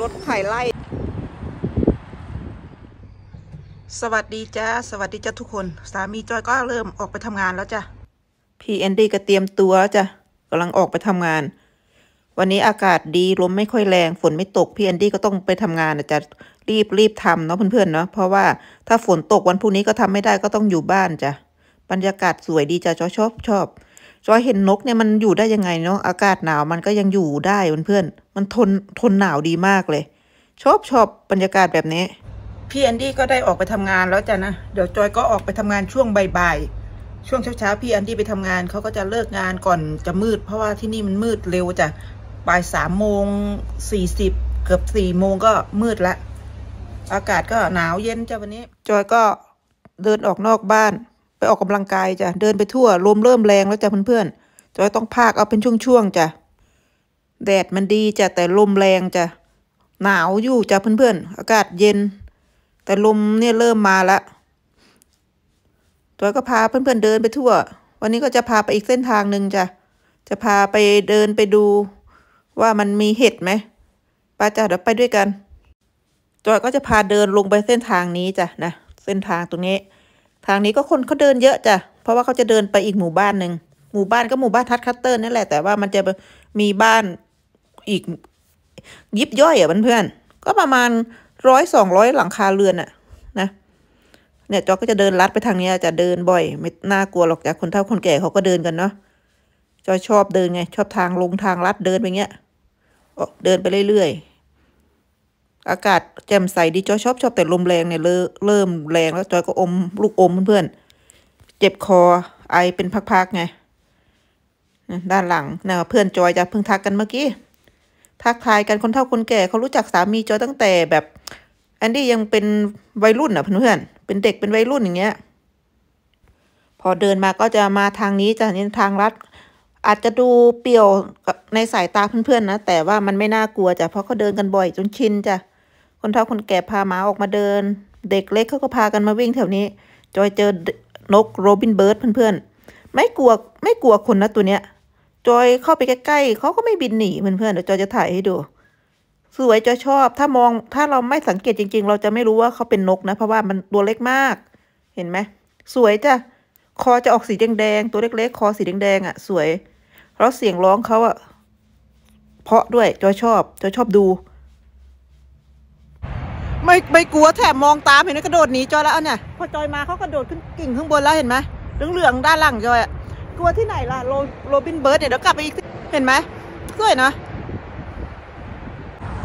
รถไถไล่ สวัสดีจ้า สวัสดีจ้าทุกคน สามีจอยก็เริ่มออกไปทำงานแล้วจ้ะ พี่แอนดี้ก็เตรียมตัวจ้ะกำลังออกไปทำงาน วันนี้อากาศดี ลมไม่ค่อยแรง ฝนไม่ตก พี่แอนดี้ก็ต้องไปทำงานนะจ๊ะ รีบรีบทำเนาะเพื่อนๆเนาะ เพราะว่าถ้าฝนตกวันพรุ่งนี้ก็ทำไม่ได้ก็ต้องอยู่บ้านจ้ะ บรรยากาศสวยดีจ้ะจอยชอบชอบ จอยเห็นนกเนี่ยมันอยู่ได้ยังไงเนาะอากาศหนาวมันก็ยังอยู่ได้เพื่อนๆมันทนทนหนาวดีมากเลย ชอบชอบบรรยากาศแบบนี้ พี่แอนดี้ก็ได้ออกไปทำงานแล้วจ้ะนะเดี๋ยวจอยก็ออกไปทำงานช่วงบ่ายๆช่วงเช้าๆพี่แอนดี้ไปทำงานเขาก็จะเลิกงานก่อนจะมืด เพราะว่าที่นี่มันมืดเร็วจ้ะบ่ายสามโมงสี่สิบเกือบสี่โมงก็มืดละอากาศก็หนาวเย็นจ้ะวันนี้ จอยก็เดินออกนอกบ้าน ไปออกกำลังกายจ้ะ เดินไปทั่วลมเริ่มแรงแล้วจ้ะเพื่อนๆจอยต้องพากเอาเป็นช่วงๆจ้ะ แดดมันดีจ้ะแต่ลมแรงจ้ะ หนาวอยู่จ้ะเพื่อนๆ อากาศเย็น แต่ลมเนี่ยเริ่มมาละจอยก็พาเพื่อนๆเดินไปทั่ว วันนี้ก็จะพาไปอีกเส้นทางหนึ่งจ้ะ จะพาไปเดินไปดู ว่ามันมีเห็ดไหมป้าจ้ะเดี๋ยวไปด้วยกัน จอยก็จะพาเดินลงไปเส้นทางนี้จ้ะนะ เส้นทางตรงนี้ ทางนี้ก็คนเขาเดินเยอะจ้ะ เพราะว่าเขาจะเดินไปอีกหมู่บ้านหนึ่ง หมู่บ้านก็หมู่บ้านทัดคัตเตอร์นั่นแหละ แต่ว่ามันจะมีบ้านอีกยิบย่อยอะเพื่อนๆ ก็ประมาณร้อยสองร้อยหลังคาเรือนอะนะ เนี่ยจอยก็จะเดินลัดไปทางนี้จะเดินบ่อย ไม่น่ากลัวหรอกจ้ะคนเฒ่าคนแก่เขาก็เดินกันเนาะ จอยชอบเดินไง ชอบทางลงทางลัดเดินไปเงี้ยเดินไปเรื่อยๆ อากาศแจ่มใสดีจอยชอบชอบแต่ลมแรงเนี่ยเริ่มแรงแล้วจอยก็อมลูกอมเพื่อนๆเจ็บคอไอเป็นพักๆไงด้านหลังนะเพื่อนจอยจะเพิ่งทักกันเมื่อกี้ทักทายกันคนเฒ่าคนแก่เขารู้จักสามีจอยตั้งแต่แบบแอนดี้ยังเป็นวัยรุ่นอะเพื่อนๆเป็นเด็กเป็นวัยรุ่นอย่างเงี้ย พอเดินมาก็จะมาทางนี้จ้ะนี่ทางลัดอาจจะดูเปี่ยวในสายตาเพื่อนๆนะ แต่ว่ามันไม่น่ากลัวจ้ะเพราะเขาเดินกันบ่อยจนชินจ้ะ คนเฒ่าคนแก่พาหมาออกมาเดิน เด็กเล็กเขาก็พากันมาวิ่งแถวนี้ จอยเจอนกโรบินเบิร์ดเพื่อนๆ ไม่กลัวไม่กลัวคนนะตัวเนี้ย จอยเข้าไปใกล้ๆเขาก็ไม่บินหนีเพื่อนๆเดี๋ยวจอยจะถ่ายให้ดู สวยจอยชอบ ถ้ามองถ้าเราไม่สังเกตจริง ๆ เราจะไม่รู้ว่าเขาเป็นนกนะ เพราะว่ามันตัวเล็กมาก เห็นไหมสวยจ้ะคอจะออกสีแดงๆตัวเล็กๆคอสีแดงๆอะ สวยแล้วเสียงร้องเขาอะเพราะด้วยจอยชอบจอยชอบดู ไม่ไม่กลัวแถมมองตามเห็นไหมกระโดดหนีจอยแล้วเนี่ยพอจอยมาเขากระโดดขึ้นกิ่งข้างบนแล้วเห็นไหมเหลืองๆด้านหลังจอยอะกลัวที่ไหนล่ะโร robin bird เนี่ยเดี๋ยวกลับไปอีกเห็นไหมสวยนะ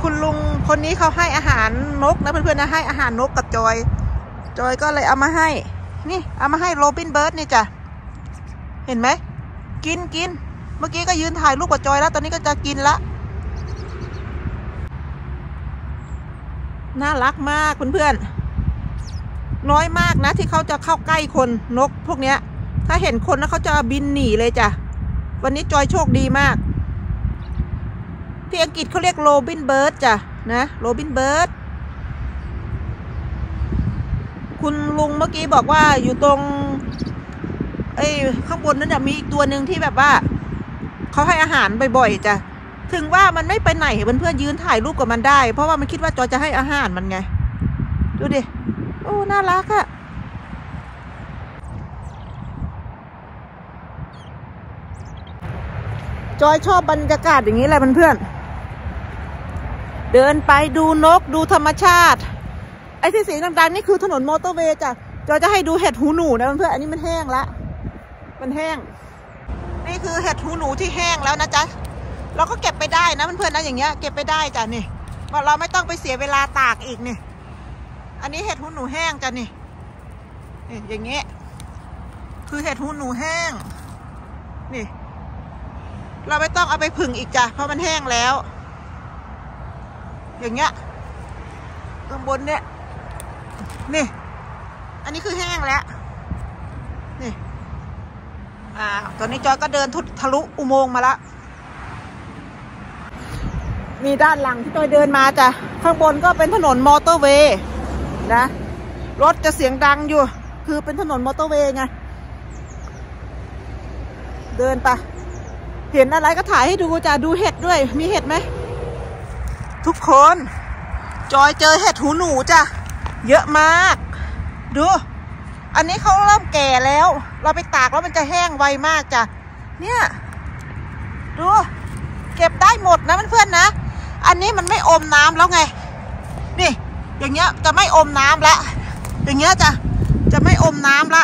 คุณลุงคนนี้เขาให้อาหารนกนะเพื่อนๆนะให้อาหารนกกับจอย จอยก็เลยเอามาให้ นี่เอามาให้ robin bird นี่จ้ะเห็นไหมกินกินเมื่อกี้ก็ยืนถ่ายรูปกับจอยแล้ว ตอนนี้ก็จะกินละ น่ารักมากเพื่อนๆน้อยมากนะที่เขาจะเข้าใกล้คนนกพวกเนี้ย ถ้าเห็นคนแล้วเขาจะบินหนีเลยจ้ะวันนี้จอยโชคดีมาก ที่อังกฤษเขาเรียก robin bird จ้ะนะโรบินเบิร์ดคุณลุงเมื่อกี้บอกว่าอยู่ตรงไอ้ข้างบนนั้นจะมีอีกตัวหนึ่งที่แบบว่าเขาให้อาหารบ่อยๆจ้ะ ถึงว่ามันไม่ไปไหนเพื่อนๆยืนถ่ายรูปกับมันได้ เพราะว่ามันคิดว่าจอยจะให้อาหารมันไง ดูดิ โอ้ น่ารักอะจอยชอบบรรยากาศอย่างนี้แหละเพื่อนๆ เดินไปดูนกดูธรรมชาติ ไอ้ที่สีดำๆนี่คือถนนมอเตอร์เวย์จ้ะจอยจะให้ดูเห็ดหูหนูนะเพื่อนๆ อันนี้มันแห้งละ มันแห้ง นี่คือเห็ดหูหนูที่แห้งแล้วนะจ๊ะ เราก็เก็บไปได้นะเพื่อนๆนะอย่างเงี้ยเก็บไปได้จ้ะนี่เราไม่ต้องไปเสียเวลาตากอีกนี่ อันนี้เห็ดหูหนูแห้งจ้ะนี่นี่อย่างเงี้ยคือเห็ดหูหนูแห้ง นี่ เราไม่ต้องเอาไปผึ่งอีกจ้ะเพราะมันแห้งแล้ว อย่างเงี้ยข้างบนเนี่ยนี่ อันนี้คือแห้งแล้ว นี่ อ่า ตอนนี้จอยก็เดินทุทะลุอุโมงค์มาละ มีด้านหลังที่จอยเดินมาจ้ะข้างบนก็เป็นถนนมอเตอร์เวย์นะรถจะเสียงดังอยู่ คือเป็นถนนมอเตอร์เวย์ไงเดินไปเห็นอะไรก็ถ่ายให้ดูจ้ะดูเห็ดด้วย มีเห็ดไหมทุกคน จอยเจอเห็ดหูหนูจ้ะเยอะมาก ดู อันนี้เขาเริ่มแก่แล้ว เราไปตากแล้วมันจะแห้งไวมากจ้ะเนี่ย ดู เก็บได้หมดนะเพื่อนๆนะ อันนี้มันไม่อมน้ำแล้วไง นี่ อย่างเงี้ยจะไม่อมน้ำละ อย่างเงี้ยจะจะไม่อมน้ำละ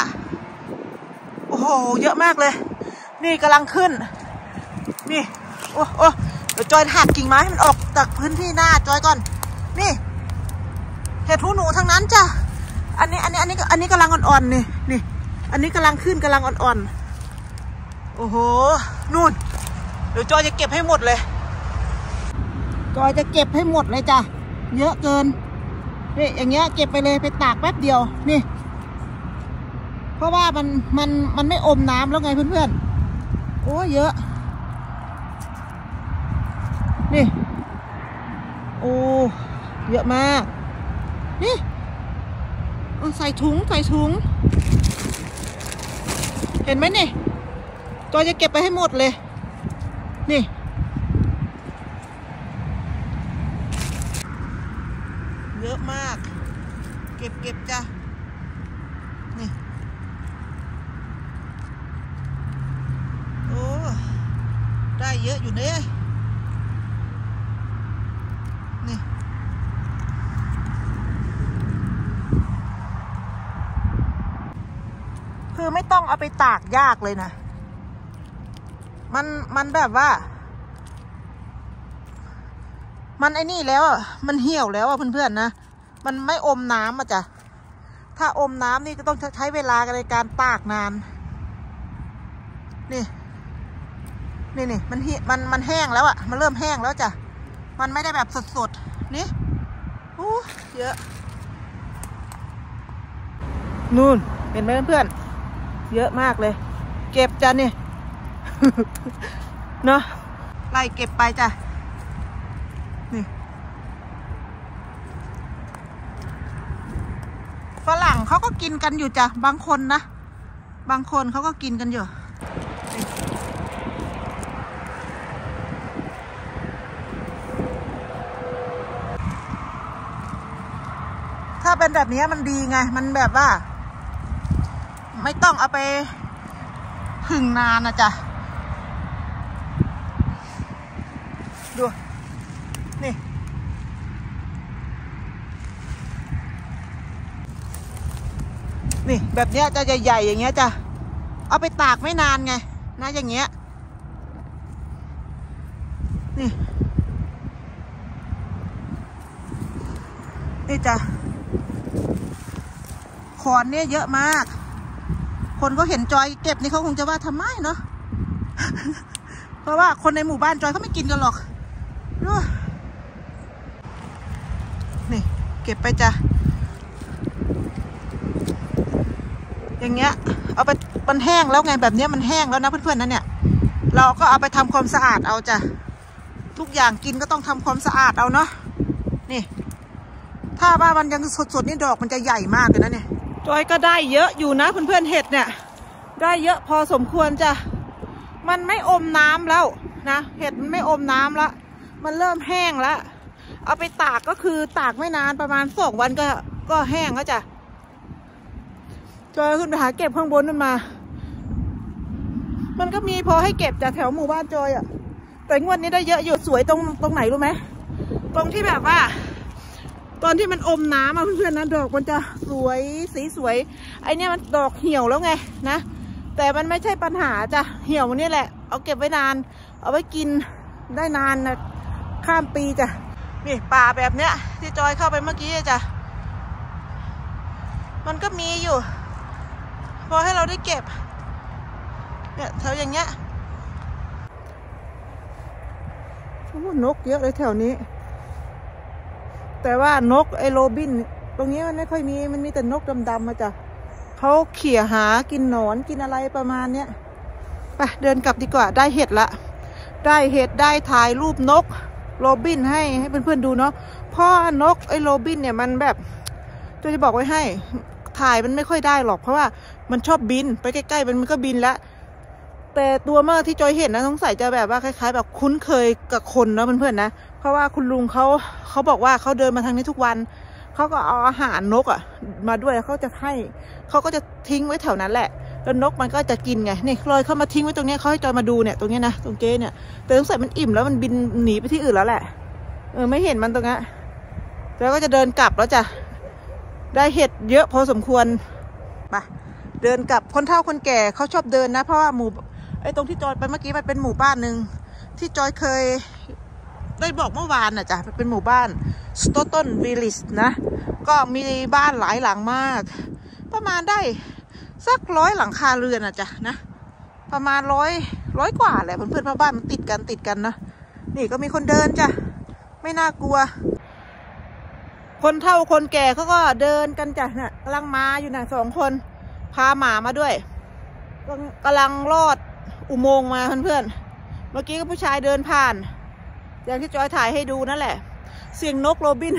โอ้โห เยอะมากเลย นี่กำลังขึ้น นี่ โอ้โอ้เดี๋ยวจอยหักกิ่งไม้ให้มันออกจากพื้นที่หน้าจอยก่อน นี่ เห็ดหูหนูทั้งนั้นจ้ะ อันนี้ อันนี้ อันนี้ อันนี้กำลังอ่อนๆนี่ นี่ อันนี้กำลังขึ้นกำลังอ่อนๆ โอ้โห นู่น เดี๋ยวจอยจะเก็บให้หมดเลย จอยจะเก็บให้หมดเลยจ้ะ เยอะเกินนี่อย่างเงี้ยเก็บไปเลยไปตากแป๊บเดียวนี่ เพราะว่ามันมันมันไม่อมน้ำแล้วไงเพื่อนๆ โอ้เยอะ นี่ โอ้เยอะมาก นี่ใส่ถุงใส่ถุง เห็นไหมนี่จอยจะเก็บไปให้หมดเลย นี่ เยอะ มาก เก็บเก็บจ้ะ นี่ โอ้ ได้เยอะอยู่เนี่ยนี่คือไม่ต้องเอาไปตากยากเลยนะ มัน มันแบบว่า มันไอ้นี่แล้ว มันเหี่ยวแล้วอะเพื่อนๆนะ มันไม่อมน้ำอะจ้ะ ถ้าอมน้ำนี่จะต้องใช้เวลาในการตากนาน นี่ นี่นี่มันมันมันแห้งแล้วอะมันเริ่มแห้งแล้วจ้ะ มันไม่ได้แบบสดๆ นี่อู้เยอะ นู่นเห็นไหมเพื่อนๆ เยอะมากเลย เก็บจ้ะนี่ เนาะไล่เก็บไปจ้ะ ฝรั่งเขาก็กินกันอยู่จ้ะ บางคนนะ บางคนเขาก็กินกันอยู่ ถ้าเป็นแบบนี้มันดีไง มันแบบว่า ไม่ต้องเอาไปผึ่งนานนะจ๊ะ ดู นี่ นี่แบบเนี้ยจะใหญ่ๆอย่างเงี้ยจะเอาไปตากไม่นานไงนะอย่างเงี้ยนี่นี่จ้ะขอนเนี่ยเยอะมาก คนก็เห็นจอยเก็บนี่เขาคงจะว่าทำไมเนาะเพราะว่าคนในหมู่บ้านจอยเขาไม่กินกันหรอกนี่เก็บไปจ้ะ อย่างเงี้ย เอาไปมันแห้งแล้วไงแบบเนี้ยมันแห้งแล้วนะเพื่อนๆนะเนี่ย เราก็เอาไปทำความสะอาดเอาจ้ะทุกอย่างกินก็ต้องทำความสะอาดเอาเนาะนี่ ถ้าว่ามันยังสดๆนี่ดอกมันจะใหญ่มากเลยนะเนี่ยจอยก็ได้เยอะอยู่นะเพื่อนๆเห็ดเนี่ย ได้เยอะพอสมควรจ้ะมันไม่อมน้ำแล้วนะเห็ดมันไม่อมน้ำแล้วมันเริ่มแห้งแล้วเอาไปตากก็คือตากไม่นานประมาณสองวันก็ก็แห้งแล้วจ้ะ จอยขึ้นไปหาเก็บข้างบนนั่นมา มันก็มีพอให้เก็บจากแถวหมู่บ้านจอยอะแต่งวดนี้ได้เยอะอยู่สวยตรงตรงไหนรู้ไหมตรงที่แบบว่า ตอนที่มันอมน้ำอะเพื่อนๆนะดอกมันจะสวยสีสวย ไอเนี้ยมันดอกเหี่ยวแล้วไงนะแต่มันไม่ใช่ปัญหาจ้ะเหี่ยวนี่แหละ เอาเก็บไว้นาน เอาไว้กินได้นานนะข้ามปีจ้ะนี่ป่าแบบเนี้ยที่จอยเข้าไปเมื่อกี้จ้ะมันก็มีอยู่ พอให้เราได้เก็บเนี่ยแถวอย่างเงี้ยโอ้นกเยอะเลยแถวนี้ แต่ว่านกไอโรบิน ตรงนี้มันไม่ค่อยมีมันมีแต่นกดำๆมาจ้ะเขาเขี่ยหากินหนอนกินอะไรประมาณเนี้ยไปเดินกลับดีกว่าได้เห็ดละ ได้เห็ดได้ถ่ายรูปนกโรบินให้ให้เพื่อนๆดูเนาะเพราะนกไอโรบินเนี่ยมันแบบจะจะบอกไว้ให้ ถ่ายมันไม่ค่อยได้หรอกเพราะว่ามันชอบบินไปใกล้ๆมันมันก็บินแล้วแต่ตัวเมื่อที่จอยเห็นนะสงสัยจะแบบว่าคล้าย ๆ แบบคุ้นเคยกับคนนะเพื่อนๆนะ เพราะว่าคุณลุงเขาเขาบอกว่าเขาเดินมาทางนี้ทุกวันเขาก็เอาอาหารนกอะ มาด้วยเขาจะให้เขาก็จะทิ้งไว้แถวนั้นแหละแล้วนกมันก็จะกินไงนี่ลอยเข้ามาทิ้งไว้ตรงนี้เขาให้จอยมาดูเนี่ยตรงนี้นะตรงเจ๊เนี่ยแต่สงสัยมันอิ่มแล้วมันบินหนีไปที่อื่นแล้วแหละเออไม่เห็นมันตรงนี้แล้วก็จะเดินกลับแล้วจ้ะ ได้เห็ดเยอะพอสมควรไปเดินกับคนเฒ่าคนแก่เขาชอบเดินนะ เพราะว่าหมู่ไอ้ตรงที่จอยไปเมื่อกี้มันเป็นหมู่บ้านหนึ่งที่จอยเคยได้บอกเมื่อวานน่ะจ้ะเป็นหมู่บ้านสโตตันวิลลิสนะ ก็มีบ้านหลายหลังมาก ประมาณได้สักร้อยหลังคาเรือนน่ะจ้ะนะ ประมาณร้อยร้อยกว่าแหละเพื่อนๆเพราะบ้านมันติดกันติดกันนะนี่ก็มีคนเดินจ้ะไม่น่ากลัว คนเฒ่าคนแก่เขาก็เดินกันจ้ะน่ะกำลังมาอยู่น่ะสองคน พาหมามาด้วยกำลังลอดอุโมงค์มาเพื่อนๆเมื่อกี้ก็ผู้ชายเดินผ่าน อย่างที่จอยถ่ายให้ดูนั่นแหละ เสียงนกโรบิน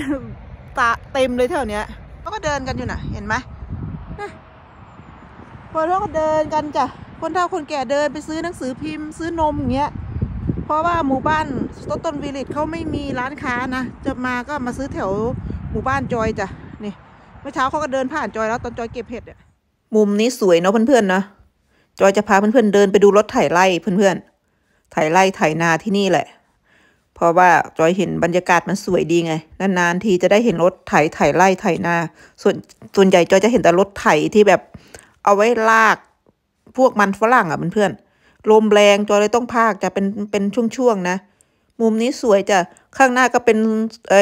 ตาเต็มเลยแถวเนี้ยเขาก็เดินกันอยู่น่ะ เห็นไหมคนเขาก็เดินกันจ้ะคนเฒ่าคนแก่เดินไปซื้อหนังสือพิมพ์ซื้อนมอย่างเงี้ยเพราะว่าหมู่บ้านสโตตันวิลิตเขาไม่มีร้านค้านะจะมาก็มาซื้อแถว หมู่บ้านจอยจ้ะนี่เมื่อเช้าเขาก็เดินผ่านจอยแล้วตอนจอยเก็บเห็ดเนี่ยมุมนี้สวยเนาะเพื่อนๆนะจอยจะพาเพื่อนๆเดินไปดูรถไถไร่เพื่อนๆไถไร่ไถนาที่นี่แหละ เพราะว่าจอยเห็นบรรยากาศมันสวยดีไงนานๆทีจะได้เห็นรถไถไถไร่ไถนาส่วนส่วนใหญ่จอยจะเห็นแต่รถไถที่แบบ เอาไว้ลากพวกมันฝรั่งอะเพื่อนๆลมแรงจอยเลยต้องพากจะเป็นเป็นช่วงๆนะ มุมนี้สวยจ้ะข้างหน้าก็เป็นไอ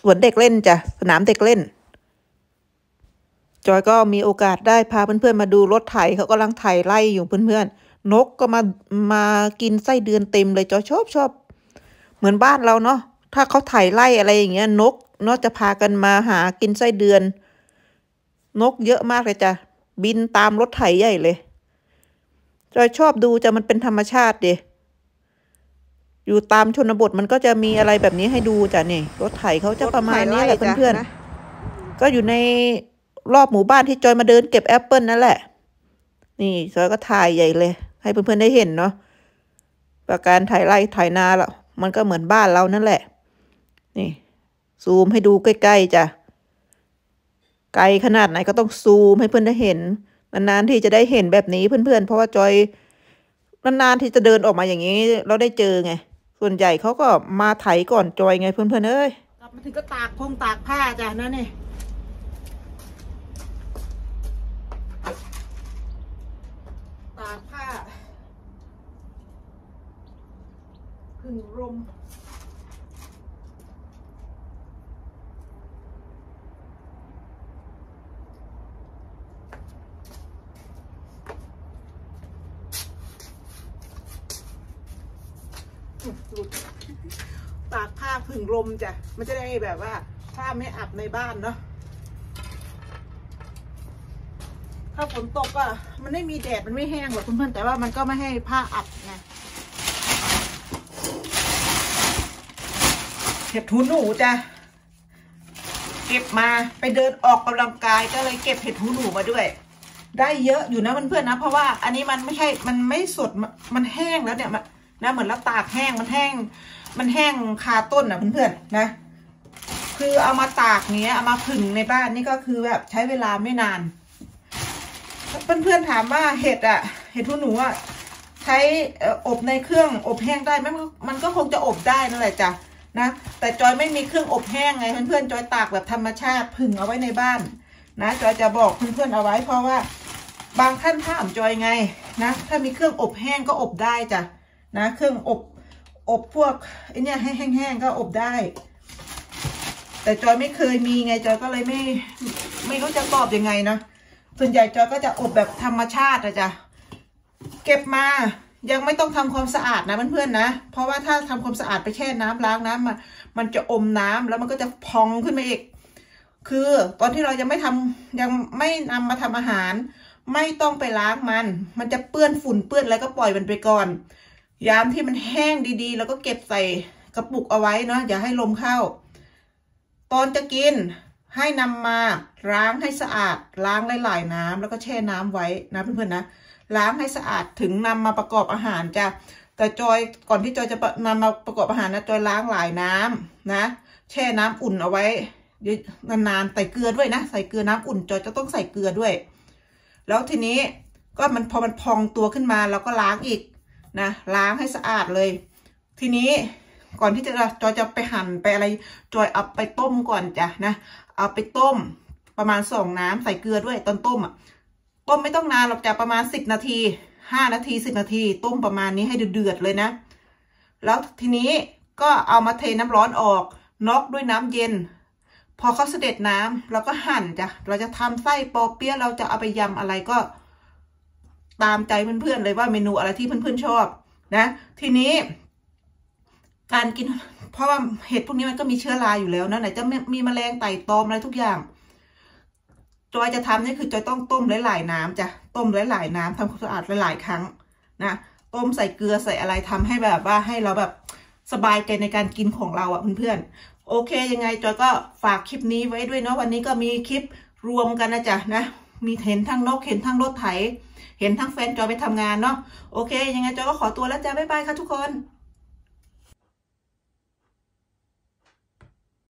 สวนเด็กเล่นจ้ะสนามเด็กเล่น จอยก็มีโอกาสได้พาเพื่อนๆมาดูรถไถเขากำลังไถไล่อยู่เพื่อนๆนกก็มามากินไส้เดือนเต็มเลยจอยชอบชอบเหมือนบ้านเราเนาะถ้าเขาไถไล่อะไรอย่างเงี้ยนกเนาะจะพากันมาหากินไส้เดือน นกเยอะมากเลยจ้ะบินตามรถไถใหญ่เลยจอยชอบดูจะมันเป็นธรรมชาติเด อยู่ตามชนบทมันก็จะมีอะไรแบบนี้ให้ดูจ้ะนี่รถไถเขาจะประมาณนี้แหละเพื่อนๆก็อยู่ในรอบหมู่บ้านที่จอยมาเดินเก็บแอปเปิลนั่นแหละ นี่จอยก็ถ่ายใหญ่เลย ให้เพื่อนๆได้เห็นเนาะประการถ่ายไร่ถ่ายนาละมันก็เหมือนบ้านเรานั่นแหละ นี่ ซูมให้ดูใกล้ๆจ้ะไกลขนาดไหนก็ต้องซูมให้เพื่อนได้เห็นนานๆที่จะได้เห็นแบบนี้เพื่อนๆเพราะว่าจอยนานๆที่จะเดินออกมาอย่างนี้ เราได้เจอไง ส่วนใหญ่เขาก็มาไถก่อนจอยไงเพื่อนๆเอ้ยกลับมาถึงก็ตากพงตากผ้าจ้ะนั่นนี่ตากผ้าพึ่งลม ตากผ้าผึ่งลมจ้ะ มันจะได้แบบว่าผ้าไม่อับในบ้านเนาะ ถ้าฝนตกอะมันไม่มีแดดมันไม่แห้งหรอกเพื่อนๆแต่ว่ามันก็ไม่ให้ผ้าอับไงเห็ดหูหนูจ้ะ เก็บมาไปเดินออกกำลังกายก็เลยเก็บเห็ดหูหนูมาด้วย ได้เยอะอยู่นะเพื่อนๆนะ เพราะว่าอันนี้มันไม่ใช่ มันไม่สด มันแห้งแล้วเนี่ยมั นะเหมือนเราตากแห้งมันแห้ง มันแห้งคาต้นอะเพื่อนๆนะ คือเอามาตากเนี้ยเอามาผึ่งในบ้านนี่ก็คือแบบใช้เวลาไม่นานเพื่อนๆถามว่าเห็ดอะ เห็ดหูหนูอะใช้อบในเครื่องอบแห้งได้ไหมมันก็คงจะอบได้นั่นแหละจ้ะนะแต่จอยไม่มีเครื่องอบแห้งไงเพื่อนๆจอยตากแบบธรรมชาติผึ่งเอาไว้ในบ้านนะจอยจะบอกเพื่อนๆเอาไว้เพราะว่า บางท่านถามจอยไงนะถ้ามีเครื่องอบแห้งก็อบได้จ้ะ นะเครื่องอบอบพวกไอเนี้ยให้แห้งๆก็อบได้ แต่จอยไม่เคยมีไงจอยก็เลยไม่ ไม่รู้จะตอบยังไงนะส่วนใหญ่จอยก็จะอบแบบธรรมชาติอะจ้ะเก็บมายังไม่ต้องทำความสะอาดนะเพื่อนๆนะ เพราะว่าถ้าทำความสะอาดไปแช่น้ำล้างน้ำมันมันจะอมน้ำแล้วมันก็จะพองขึ้นมาอีก คือตอนที่เรายังไม่ทำยังไม่นำมาทำอาหาร ไม่ต้องไปล้างมัน มันจะเปื้อนฝุ่นเปื้อนอะไรก็ปล่อยมันไปก่อน ยามที่มันแห้งดีๆ แล้วก็เก็บใส่กระปุกเอาไว้เนาะอย่าให้ลมเข้า ตอนจะกินให้นำมาล้างให้สะอาด ล้างหลายๆน้ำแล้วก็แช่น้ำไว้นะเพื่อนๆนะล้างให้สะอาดถึงนำมาประกอบอาหารจ้ะแต่จอยก่อนที่จอยจะนำมาประกอบอาหารนะจอยล้างหลายน้ำนะ แช่น้ำอุ่นเอาไว้นานๆใส่เกลือด้วยนะ ใส่เกลือน้ำอุ่นจอยจะต้องใส่เกลือด้วย แล้วทีนี้ก็มันพอมันพองตัวขึ้นมาเราก็ล้างอีก นะล้างให้สะอาดเลย ทีนี้ก่อนที่จะจอยจะไปหั่นไปอะไรจอยเอาไปต้มก่อนจ้ะนะเอาไปต้มประมาณสองน้ำใส่เกลือด้วยตอนต้มอะต้มไม่ต้องนานหรอกจ้ะประมาณสิบนาทีห้านาทีสิบนาที ต้มประมาณนี้ให้เดือดเลยนะ แล้วทีนี้ก็เอามาเทน้ำร้อนออกน็อกด้วยน้ำเย็น พอเขาเสด็จน้ำเราก็หั่นจ้ะเราจะทำไส้ปอเปี๊ยะเราจะเอาไปยำอะไรก็ ตามใจเพื่อนๆเลยว่าเมนูอะไรที่เพื่อนๆชอบ นะ ทีนี้ การกิน เพราะว่าเห็ดพวกนี้มันก็มีเชื้อราอยู่แล้วนะไหนจะมีแมลงไต่ตอมอะไรทุกอย่างจอยจะทำนี่คือจอยต้องต้มหลายๆน้ำจ้ะต้มหลายๆน้ำทำความสะอาดหลายๆครั้งนะต้มใส่เกลือใส่อะไรทำให้แบบว่าให้เราแบบสบายใจในการกินของเราอะเพื่อนๆโอเคยังไงจอยก็ฝากคลิปนี้ไว้ด้วยเนาะวันนี้ก็มีคลิปรวมกันนะจ๊ะนะมีเห็นทั้งนกเห็นทั้งรถไถ เห็นทั้งแฟนจอยไปทำงานเนาะโอเค ยังไงจอยก็ขอตัวแล้วจ้าบ๊ายบายค่ะทุกคน